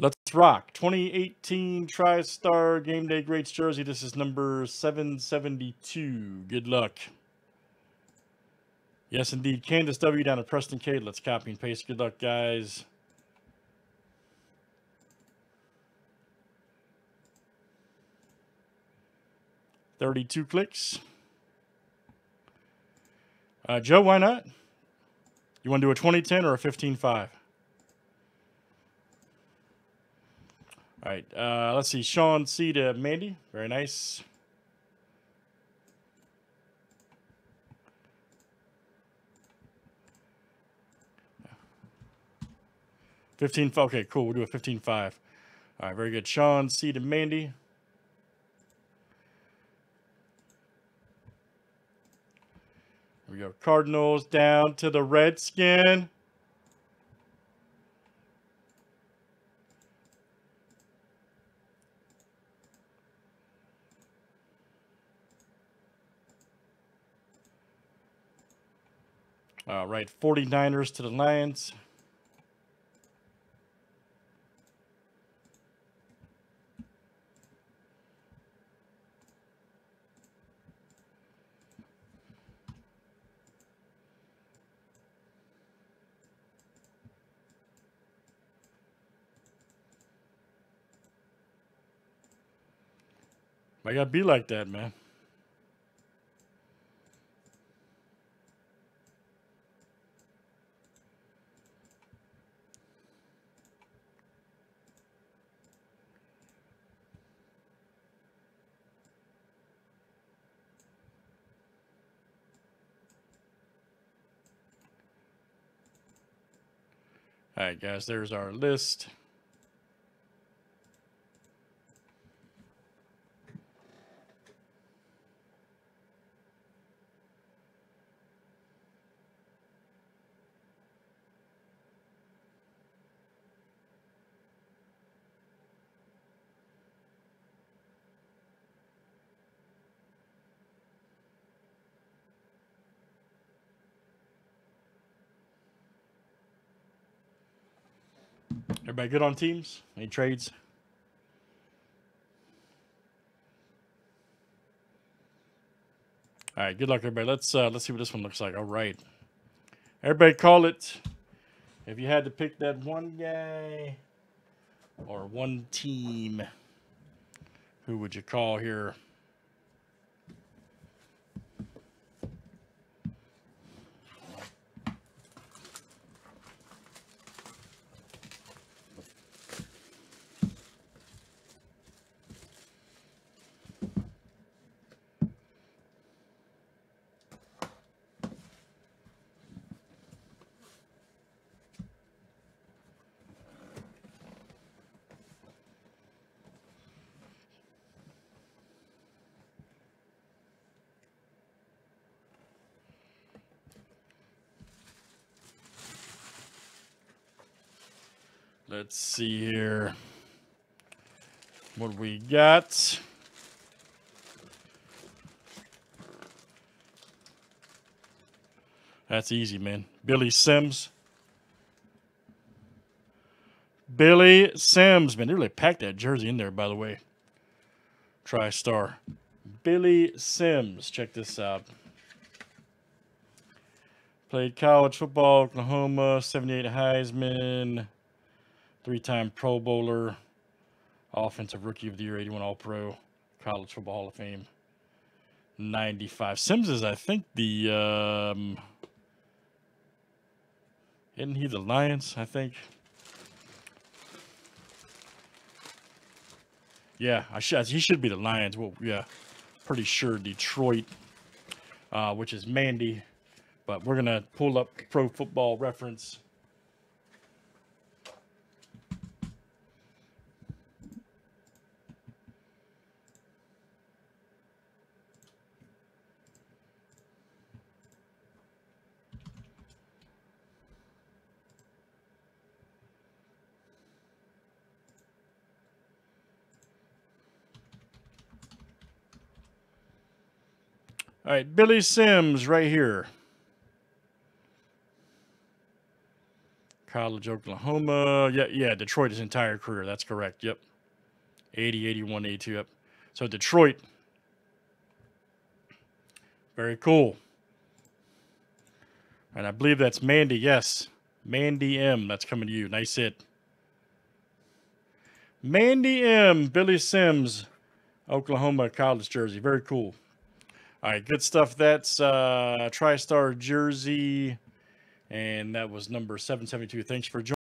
Let's rock. 2018 TriStar Game Day Greats jersey. This is number 772. Good luck. Yes, indeed. Candace W down at Preston K. Let's copy and paste. Good luck, guys. Thirty-two clicks. Uh, Joe, why not? You want to do a 2010 or a 15.5? All right, uh, let's see. Sean C to Mandy. Very nice. Fifteen. Okay, cool. We'll do a fifteen-five. All right, very good. Sean C to Mandy. We go. Cardinals down to the Redskin. All right, 49ers to the Lions. I gotta be like that, man. All right, guys, there's our list. Everybody good on teams? Any trades? All right, good luck, everybody. Let's uh, let's see what this one looks like. All right, everybody, call it. If you had to pick that one guy or one team, who would you call here? Let's see here. What we got? That's easy, man. Billy Sims. Billy Sims. Man, they really packed that jersey in there, by the way. TriStar. Billy Sims. Check this out. Played college football, Oklahoma, 78 Heisman. Three-time Pro Bowler, Offensive Rookie of the Year, 81 All-Pro, College Football Hall of Fame, 95. Sims is, I think, the um, isn't he the Lions? I think. Yeah, I should. He should be the Lions. Well, yeah, pretty sure Detroit, uh, which is Mandy. But we're gonna pull up Pro Football Reference. All right, Billy Sims right here. College, Oklahoma. Yeah, yeah, Detroit his entire career. That's correct. Yep. 80, 81, 82. Yep. So Detroit. Very cool. And I believe that's Mandy. Yes. Mandy M. That's coming to you. Nice hit. Mandy M. Billy Sims, Oklahoma college jersey. Very cool. All right, good stuff. That's uh, TriStar jersey, and that was number 772. Thanks for joining.